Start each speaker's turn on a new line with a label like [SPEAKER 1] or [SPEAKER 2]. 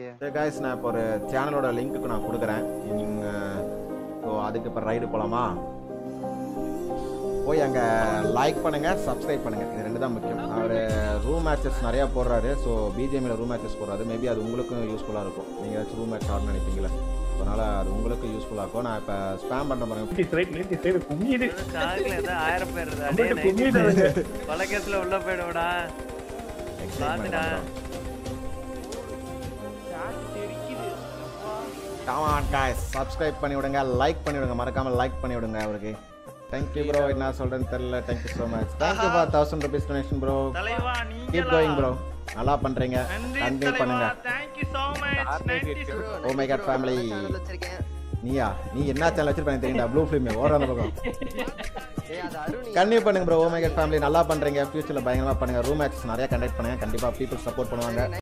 [SPEAKER 1] Guys நான் இப்போ ஒரு சேனலோட லிங்க்குக்கு நான் கொடுக்குறேன். நீங்கள் ஸோ அதுக்கு இப்போ ரைடு போகலாமா போய் அங்கே லைக் பண்ணுங்கள் சப்ஸ்கிரைப் பண்ணுங்கள் இது ரெண்டு தான் முக்கியம். அவர் ரூம் மேட்சஸ் நிறையா போடுறாரு. ஸோ பிஜிஎம்மில் ரூம் மேட்சஸ் போடுறாரு. மேபி அது உங்களுக்கும் யூஸ்ஃபுல்லாக இருக்கும். நீங்கள் ஏதாச்சும் ரூம் மேட்ச் ஆடணும்னு நினைப்பீங்களா அதனால் அது உங்களுக்கும் யூஸ்ஃபுல்லாக இருக்கும். நான் இப்போ ஸ்பேம் பாருங்க.
[SPEAKER 2] சாகுல ஏதோ ஆயிரம் பேர். பழக்கத்துல உள்ள போயிடும்டா
[SPEAKER 1] காமான் சப்ஸ்கிரைப் பண்ணி விடுங்க லைக் பண்ணி விடுங்க மறக்காம லைக் பண்ணி விடுங்க அவருக்கு தேங்க்யூ ப்ரோ என்ன சொல்றேன்னு தெரியல. Thank you so much thank you for thousand rupees donation bro
[SPEAKER 2] தலைவா
[SPEAKER 1] கீப் கோயிங் ப்ரோ நல்லா பண்றீங்க.
[SPEAKER 2] நன்றி
[SPEAKER 1] கண்டினியூ பண்ணுங்க.
[SPEAKER 2] தேங்க்யூ சோ மச் நன்றி
[SPEAKER 1] ஓ மை காட் ஃபேமிலி நீயா? நீ என்ன சேனல் வச்சிருப்பேன் தெரியும்டா. ப்ளூ ஃபிலிம் ஓடுற அந்த பக்கம். கண்டினியூ பண்ணுங்க bro oh my God family நல்லா பண்றீங்க. ஃபியூச்சர்ல பயங்கரமா பண்ணுங்க. ரூம் மேட்ச் நிறைய கண்டக்ட் பண்ணுங்க. கண்டிப்பா பீப்புள் சப்போர்ட் பண்ணுவாங்க.